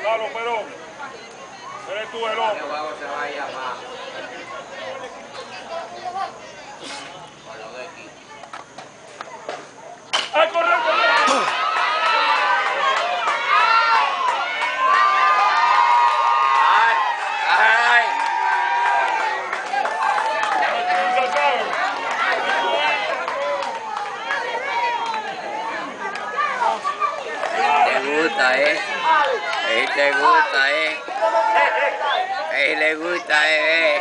Claro, pero eres tú el hombre. gusta, ¿eh? Ahí te gusta, ¿eh? Ahí le gusta, ¿eh? eh.